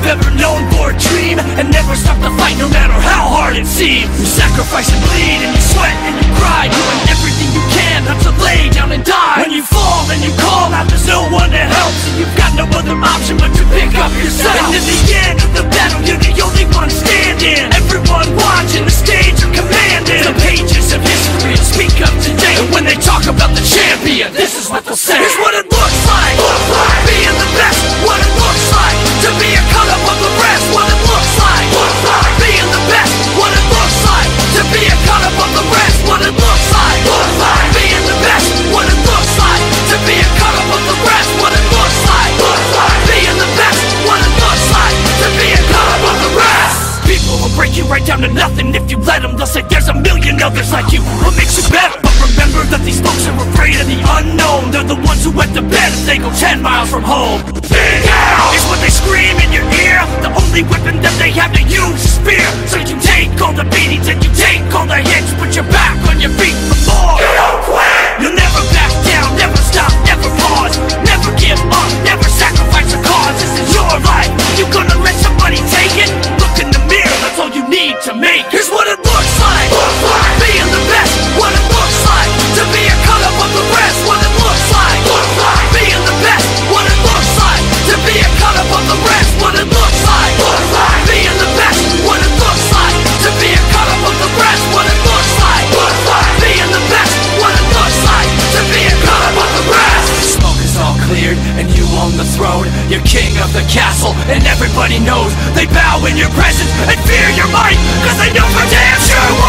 you've ever known for a dream And never stop the fight no matter how hard it seems. You sacrifice and bleed and you sweat and you cry Doing everything you can not to lay down and die. When you fall and you call out there's no one to help So you've got no other option but to pick up yourself. And in the end of the battle you're the only one standing. Everyone watching the stand them, they'll say there's a million others like you What makes you better? But remember that these folks are afraid of the unknown. They're the ones who went to bed if they go 10 miles from home. Big is what they scream in your ear. The only weapon that they have to use is fear. So you take all the beatings and you You're king of the castle and everybody knows They bow in your presence and fear your might Cause they know for damn sure